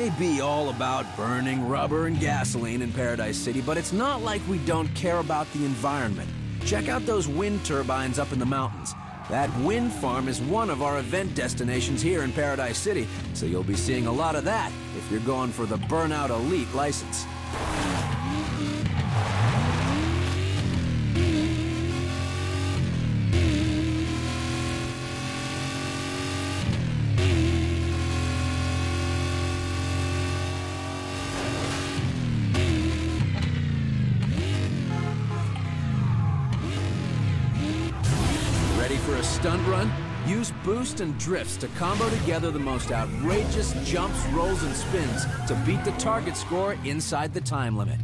may be all about burning rubber and gasoline in Paradise City, but it's not like we don't care about the environment. Check out those wind turbines up in the mountains. That wind farm is one of our event destinations here in Paradise City, so you'll be seeing a lot of that if you're going for the Burnout Elite license. Stunt run? Use boost and drifts to combo together the most outrageous jumps, rolls, and spins to beat the target score inside the time limit.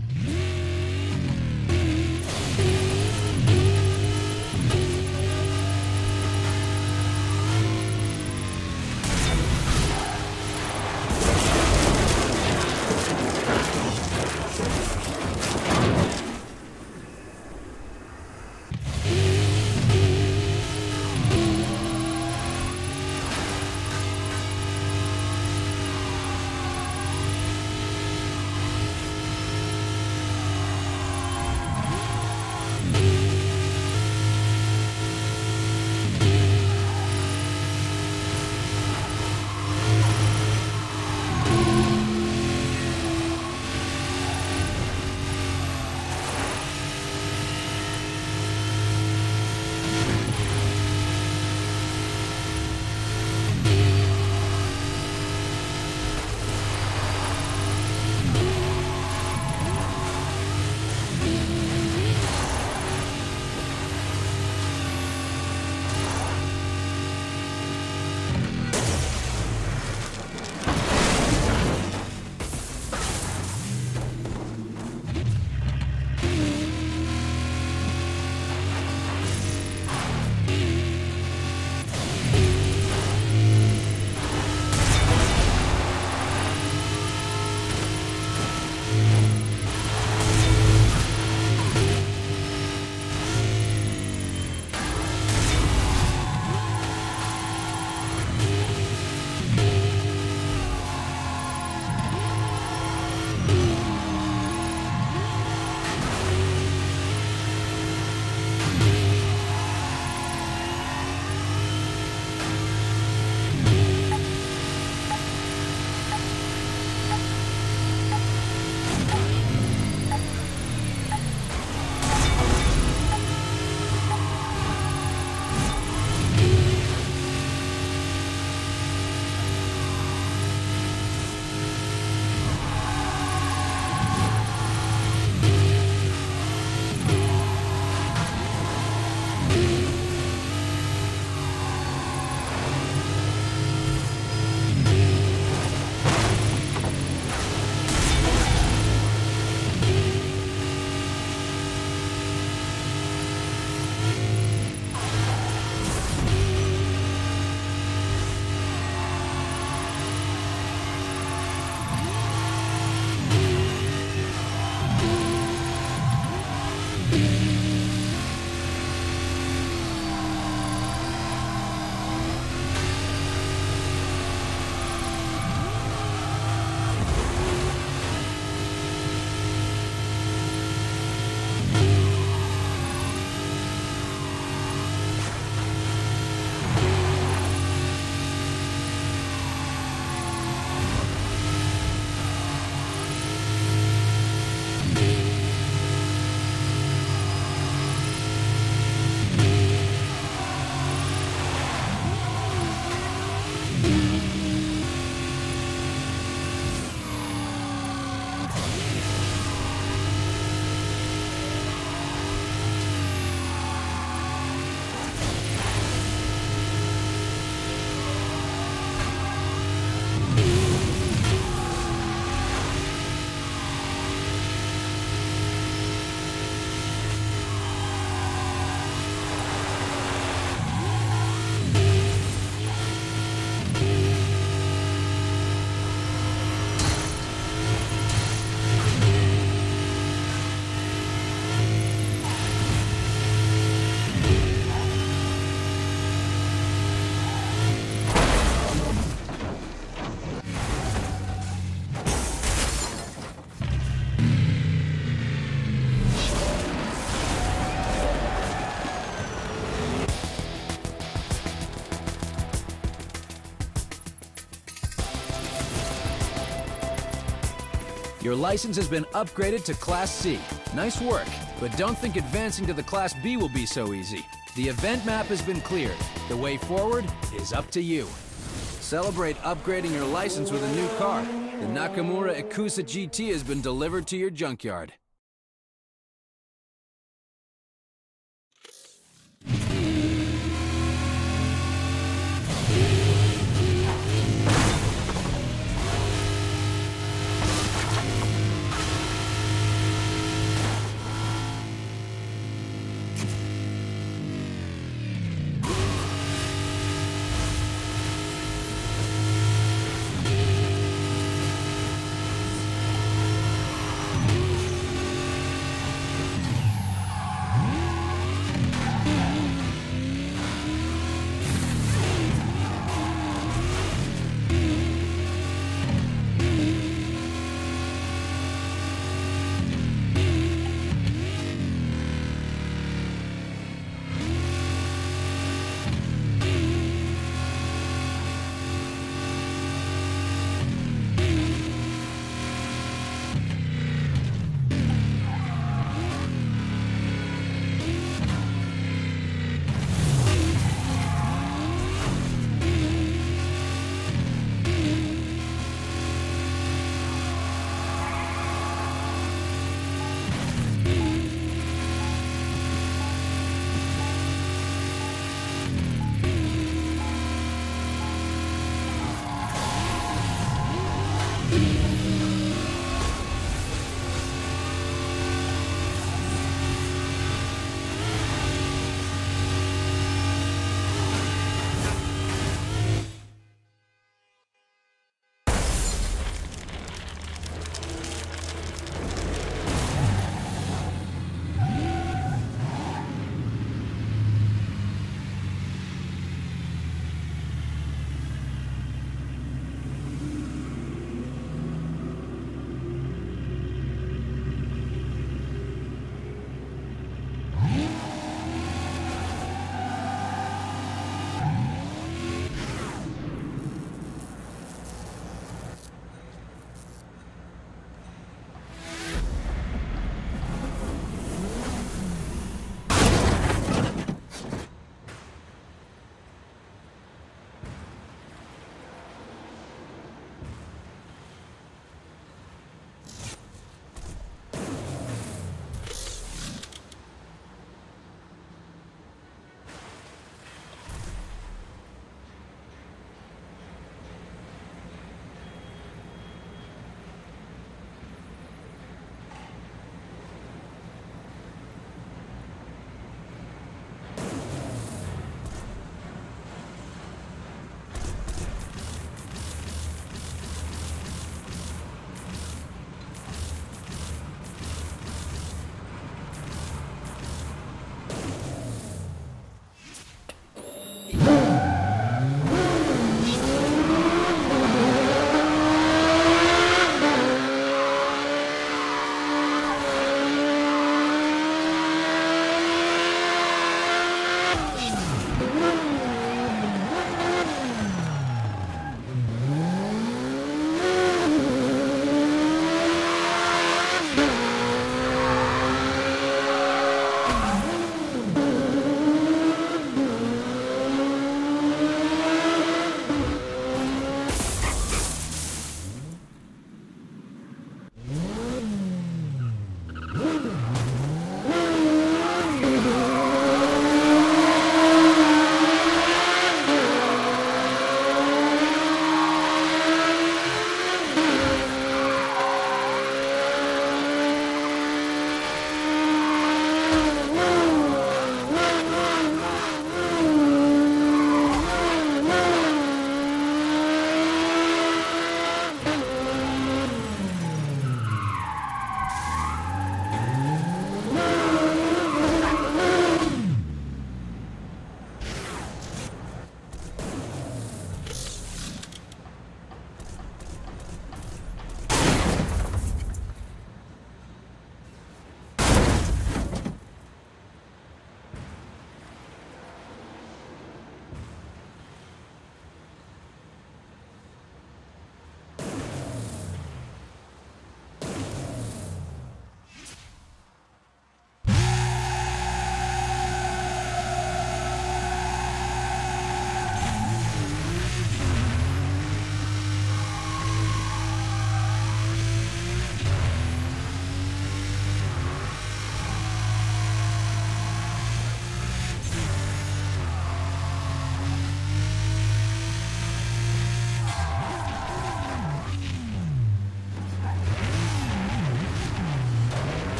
Your license has been upgraded to Class C. Nice work, but don't think advancing to the Class B will be so easy. The event map has been cleared. The way forward is up to you. Celebrate upgrading your license with a new car. The Nakamura Ikusa GT has been delivered to your junkyard.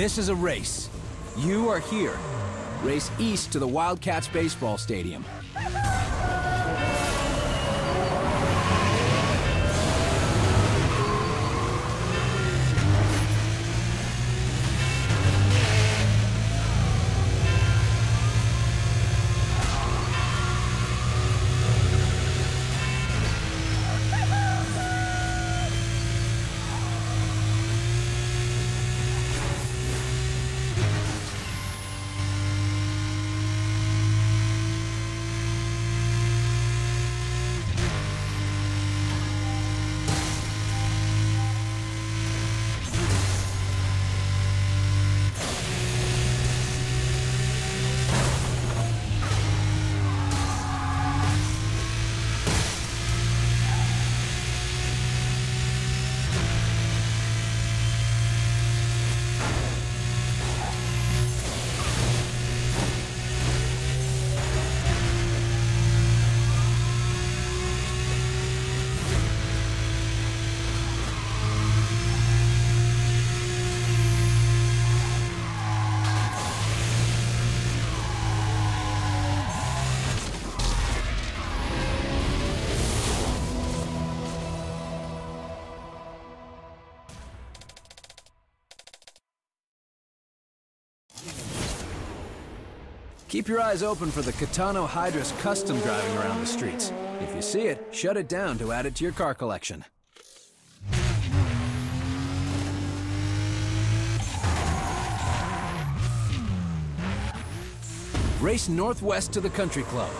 This is a race. You are here. Race east to the Wildcats baseball stadium. Keep your eyes open for the Kitano Hydros custom driving around the streets. If you see it, shut it down to add it to your car collection. Race northwest to the country club.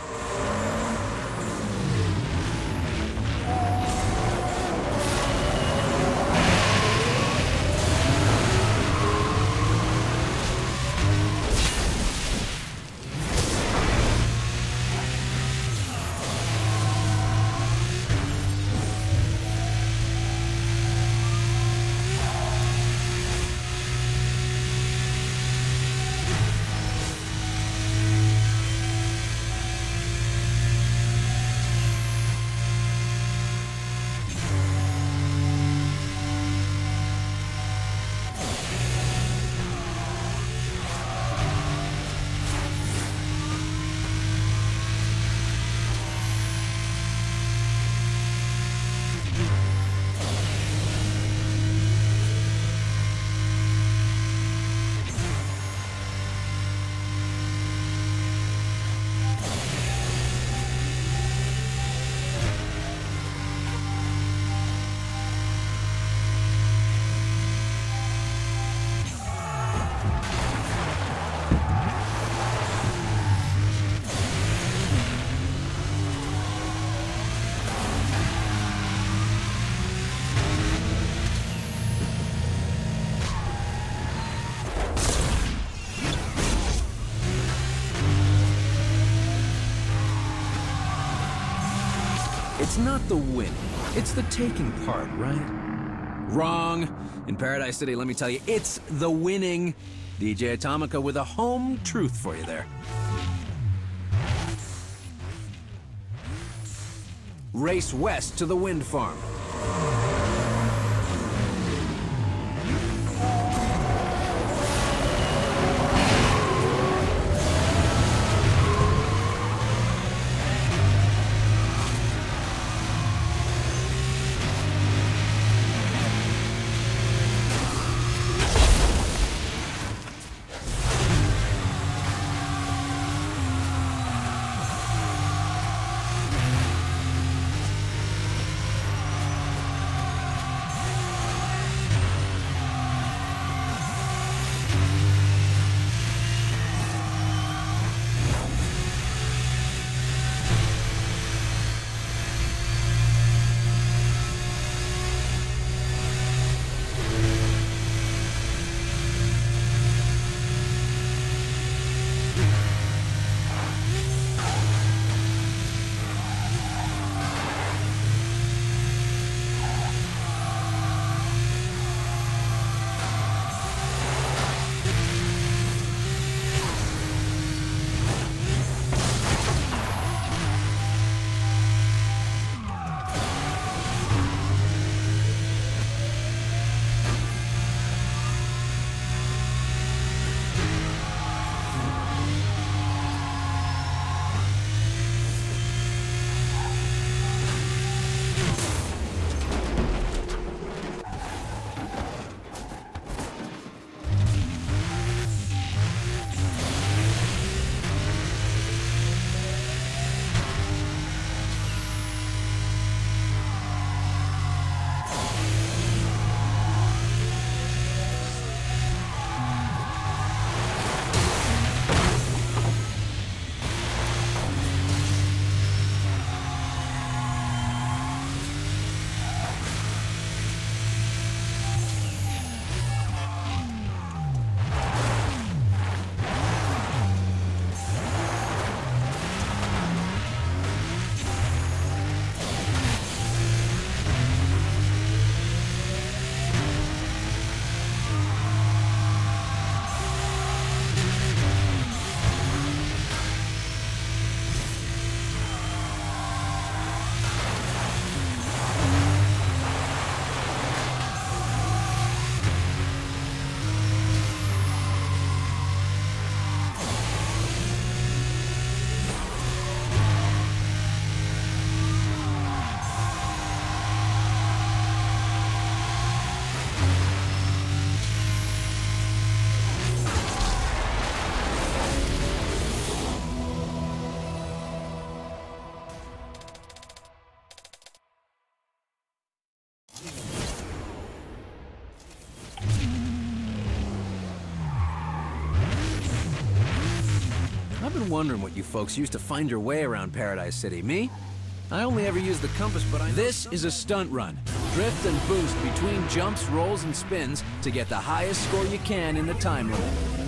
It's not the winning, it's the taking part, right? Wrong. In Paradise City, let me tell you, it's the winning. DJ Atomika with a home truth for you there. Race west to the wind farm. Wondering what you folks use to find your way around Paradise City. Me? I only ever use the compass, but I... This is a stunt run. Drift and boost between jumps, rolls, and spins to get the highest score you can in the time limit.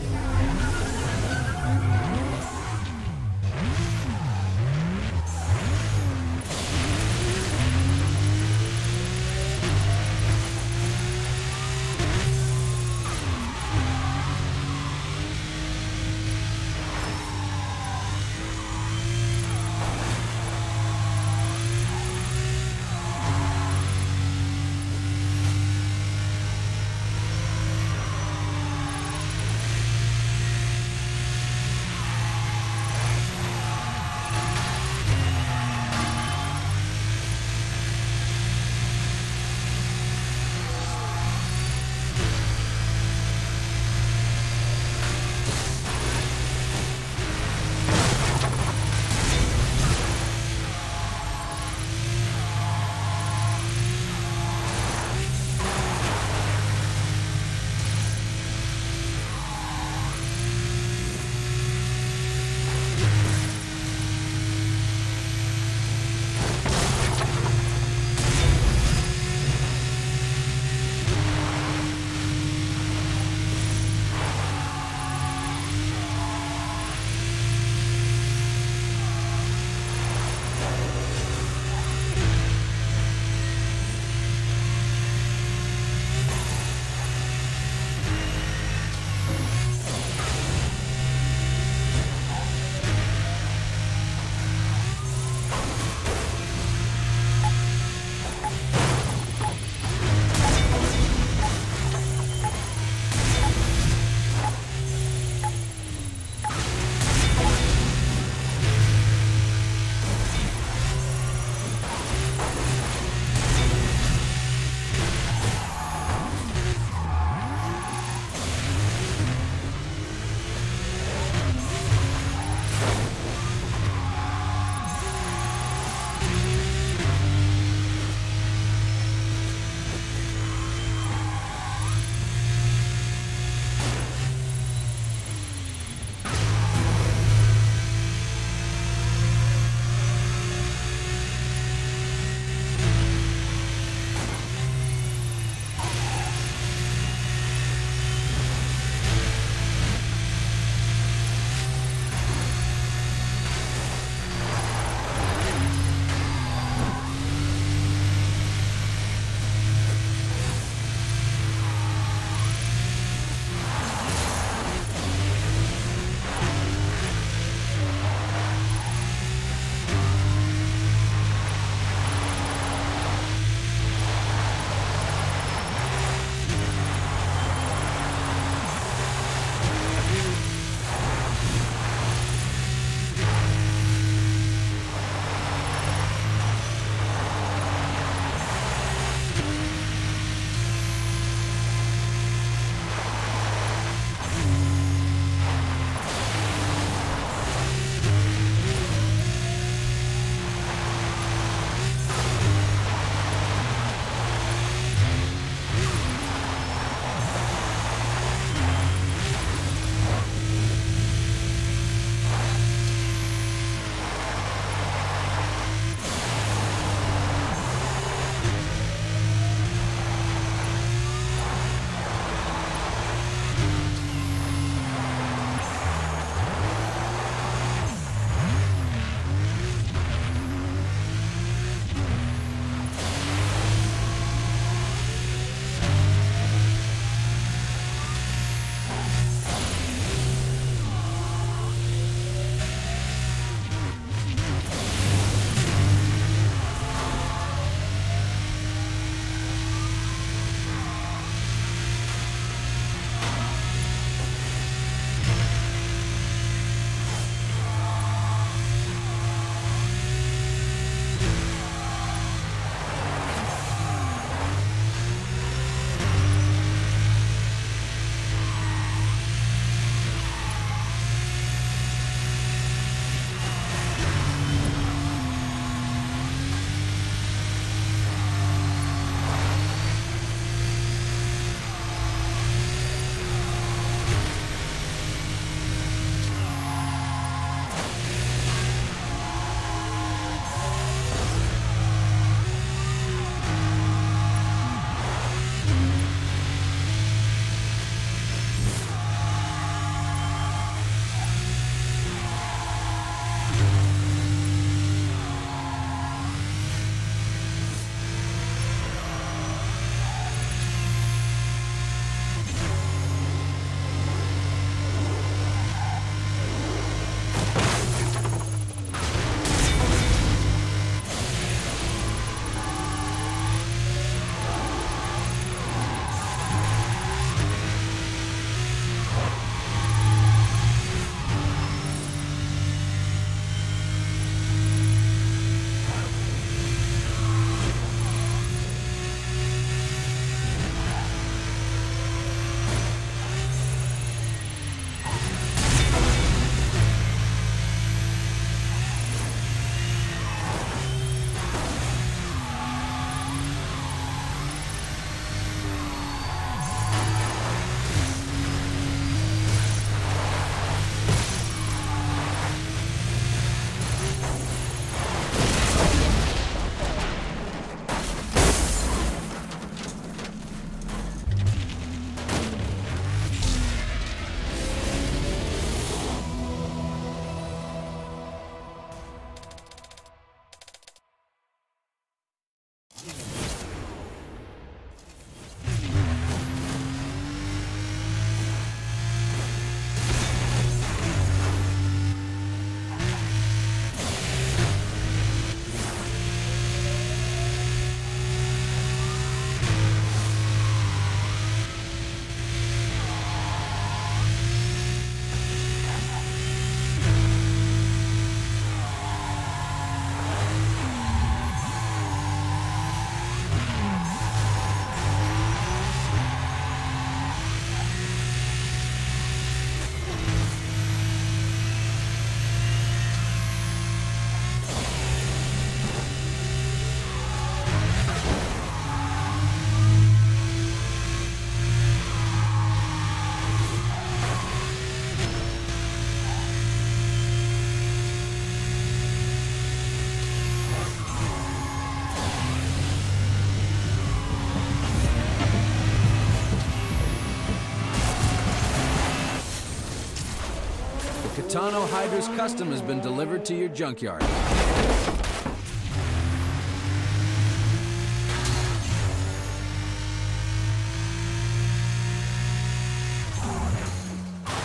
The Hydros Custom has been delivered to your junkyard.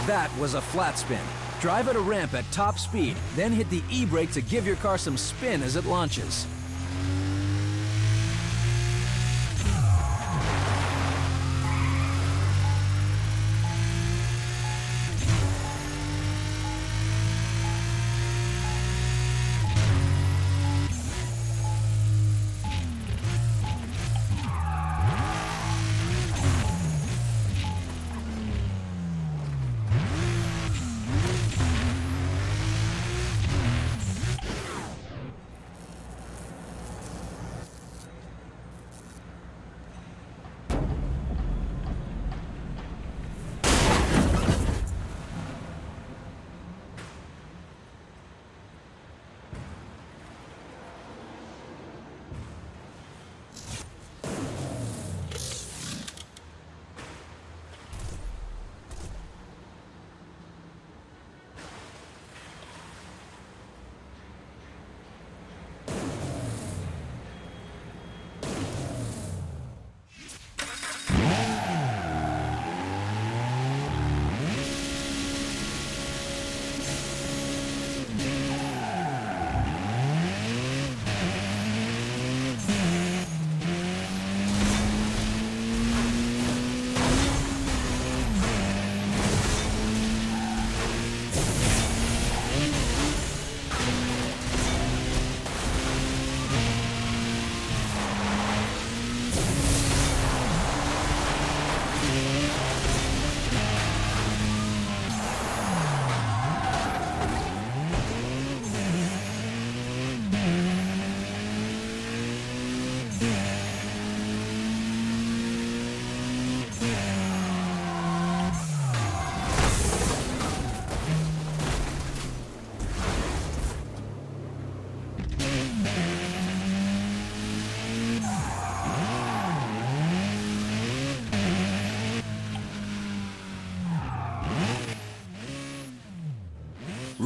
That was a flat spin. Drive at a ramp at top speed, then hit the e-brake to give your car some spin as it launches.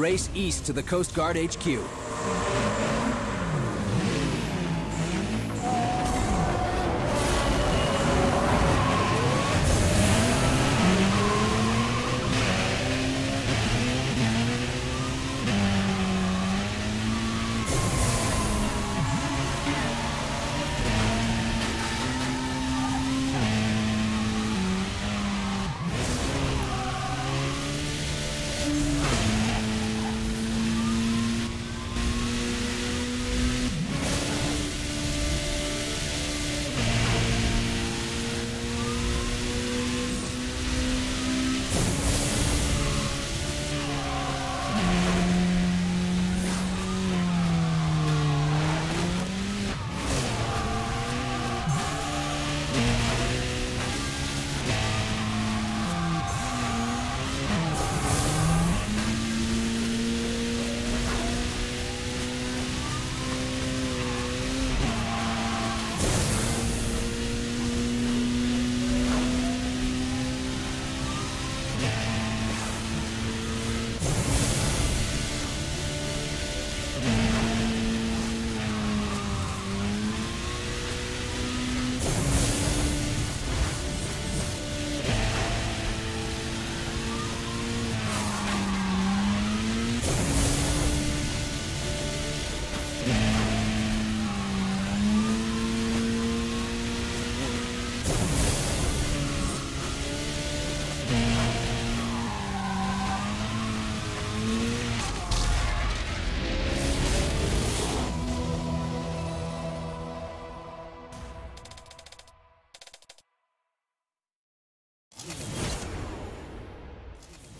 Race east to the Coast Guard HQ.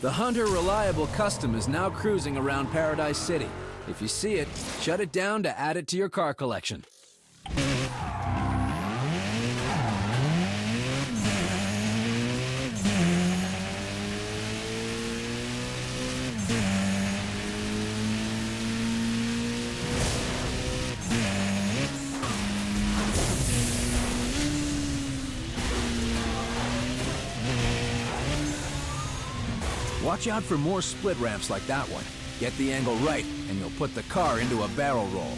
The Hunter Reliable Custom is now cruising around Paradise City. If you see it, shut it down to add it to your car collection. Watch out for more split ramps like that one. Get the angle right, and you'll put the car into a barrel roll.